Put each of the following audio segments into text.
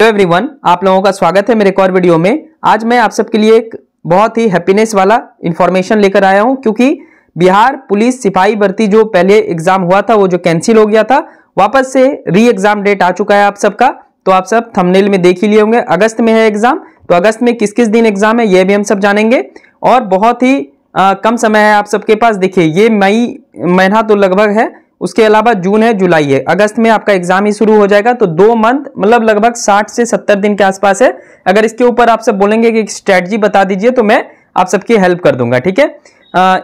Hello everyone आप लोगों का स्वागत है मेरे एक और वीडियो में। आज मैं आप सबके लिए एक बहुत ही हैप्पीनेस वाला इंफॉर्मेशन लेकर आया हूँ क्योंकि बिहार पुलिस सिपाही भर्ती जो पहले एग्ज़ाम हुआ था वो जो कैंसिल हो गया था वापस से री एग्ज़ाम डेट आ चुका है आप सबका। तो आप सब थंबनेल में देख ही लिए होंगे अगस्त में है एग्ज़ाम तो अगस्त में किस किस दिन एग्ज़ाम है ये भी हम सब जानेंगे। और बहुत ही आ, कम समय है आप सबके पास। देखिए ये मई महीना तो लगभग है उसके अलावा जून है, जुलाई है। अगस्त में आपका एग्ज़ाम ही शुरू हो जाएगा तो दो मंथ मतलब लगभग 60 से 70 दिन के आसपास है। अगर इसके ऊपर आप सब बोलेंगे कि स्ट्रेटजी बता दीजिए तो मैं आप सबकी हेल्प कर दूँगा, ठीक है?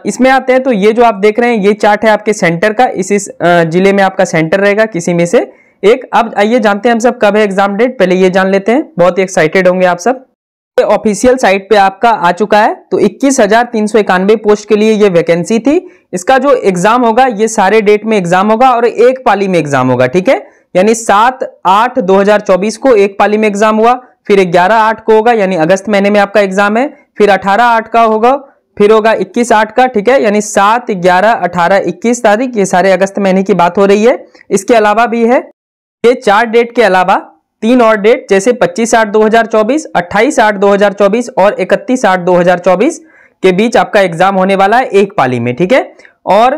इसमें आते हैं तो ये जो आप देख रहे हैं, ये चार्ट है आपके सेंटर का। इस इस ज़िले में आपका सेंटर रहेगा, किसी में से एक। अब आइए, जानते हैं हम सब कब है एग्ज़ाम डेट पहले ये जान लेते हैं। बहुत ही एक्साइटेड होंगे आप सब। ऑफिशियल साइट पे आपका आ चुका है तो इक्कीस हज़ार तीन सौ इक्यानवे पोस्ट के लिए ये वैकेंसी थी। इसका जो एग्ज़ाम होगा, ये सारे डेट में एग्ज़ाम होगा और एक पाली में एग्ज़ाम होगा, ठीक है? यानी सात आठ दो हज़ार चौबीस को एक पाली में एग्ज़ाम हुआ, फिर ग्यारह आठ को होगा, यानी अगस्त महीने में आपका एग्ज़ाम है, फिर अठारह आठ का होगा, फिर होगा इक्कीस आठ का, ठीक है? यानी सात ग्यारह अठारह इक्कीस तारीख, ये सारे अगस्त महीने की बात हो रही है। इसके अलावा भी है, ये चार डेट के अलावा तीन और डेट जैसे 25 आठ 2024, 28 आठ 2024 और 31 आठ 2024 के बीच आपका एग्ज़ाम होने वाला है एक पाली में ठीक है? और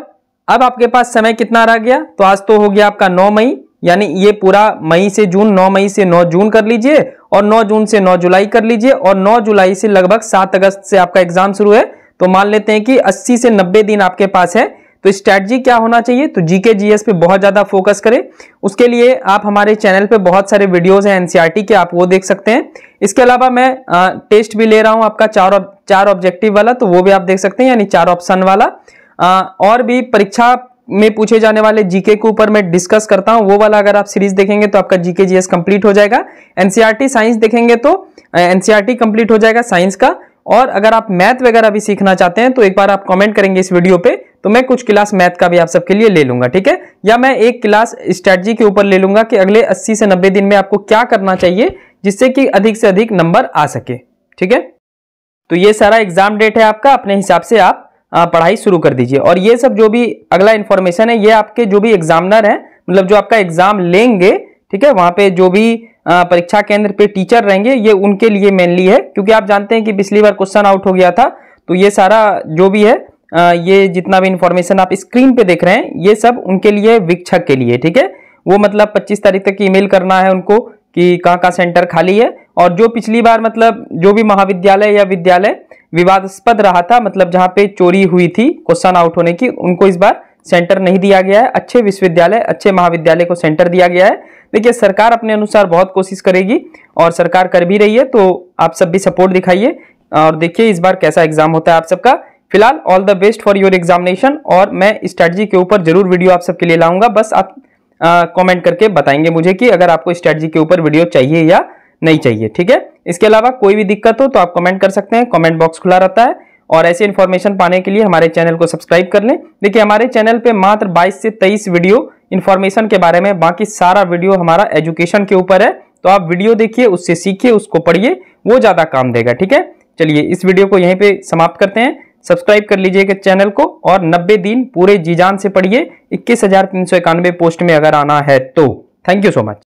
अब आपके पास समय कितना रह गया? तो आज तो हो गया आपका 9 मई यानी ये पूरा मई से जून 9 मई से 9 जून कर लीजिए और 9 जून से 9 जुलाई कर लीजिए और 9 जुलाई से लगभग 7 अगस्त से आपका एग्ज़ाम शुरू है। तो मान लेते हैं कि 80 से 90 दिन आपके पास है। तो स्ट्रेटजी क्या होना चाहिए? तो जीके जीएस पे बहुत ज़्यादा फोकस करें। उसके लिए आप हमारे चैनल पे बहुत सारे वीडियोस हैं एनसीईआरटी के आप वो देख सकते हैं। इसके अलावा मैं आ, टेस्ट भी ले रहा हूँ आपका चार चार ऑब्जेक्टिव वाला तो वो भी आप देख सकते हैं यानी चार ऑप्शन वाला। आ, और भी परीक्षा में पूछे जाने वाले जीके के ऊपर मैं डिस्कस करता हूँ। वो वाला अगर आप सीरीज़ देखेंगे तो आपका जीके जीएस कंप्लीट हो जाएगा। एनसीईआरटी साइंस देखेंगे तो एनसीईआरटी कंप्लीट हो जाएगा साइंस का। और अगर आप मैथ वगैरह भी सीखना चाहते हैं तो एक बार आप कमेंट करेंगे इस वीडियो पे। तो मैं कुछ क्लास मैथ का भी आप सबके लिए ले लूँगा, ठीक है? या मैं एक क्लास स्ट्रेटजी के ऊपर ले लूँगा कि अगले 80 से 90 दिन में आपको क्या करना चाहिए जिससे कि अधिक से अधिक नंबर आ सके, ठीक है? तो ये सारा एग्ज़ाम डेट है आपका, अपने हिसाब से आप पढ़ाई शुरू कर दीजिए। और ये सब जो भी अगला इन्फॉर्मेशन है, ये आपके जो भी एग्जामिनर है मतलब जो आपका एग्ज़ाम लेंगे, ठीक है? वहाँ पे जो भी परीक्षा केंद्र पे टीचर रहेंगे, ये उनके लिए मेनली है, क्योंकि आप जानते हैं कि पिछली बार क्वेश्चन आउट हो गया था तो ये सारा जो भी है ये जितना भी इंफॉर्मेशन आप स्क्रीन पे देख रहे हैं, ये सब उनके लिए वीक्षक के लिए, ठीक है? वो मतलब 25 तारीख तक ईमेल करना है उनको कि कहाँ का सेंटर खाली है। और जो पिछली बार मतलब जो भी महाविद्यालय या विद्यालय विवादास्पद रहा था मतलब जहाँ पे चोरी हुई थी क्वेश्चन आउट होने की, उनको इस बार सेंटर नहीं दिया गया है। अच्छे विश्वविद्यालय, अच्छे महाविद्यालय को सेंटर दिया गया है। देखिए, सरकार अपने अनुसार बहुत कोशिश करेगी और सरकार कर भी रही है तो आप सब भी सपोर्ट दिखाइए। और देखिए इस बार कैसा एग्ज़ाम होता है आप सबका। फ़िलहाल all the best for your examination और मैं स्ट्रेटजी के ऊपर ज़रूर वीडियो आप सबके लिए लाऊँगा। बस आप कमेंट करके बताएँगे मुझे कि अगर आपको स्ट्रेटजी के ऊपर वीडियो चाहिए या नहीं चाहिए, ठीक है? इसके अलावा कोई भी दिक्कत हो तो आप कमेंट कर सकते हैं। कमेंट बॉक्स खुला रहता है और ऐसे इन्फॉर्मेशन पाने के लिए हमारे चैनल को सब्सक्राइब कर लें। देखिए, हमारे चैनल पे मात्र 22 से 23 वीडियो इन्फॉर्मेशन के बारे में, बाकी सारा वीडियो हमारा एजुकेशन के ऊपर है। तो आप वीडियो देखिए, उससे सीखिए, उसको पढ़िए, वो ज़्यादा काम देगा, ठीक है? चलिए, इस वीडियो को यहीं पर समाप्त करते हैं। सब्सक्राइब कर लीजिएगा चैनल को और 90 दिन पूरे जीजान से पढ़िए। इक्कीस पोस्ट में अगर आना है तो। Thank you so much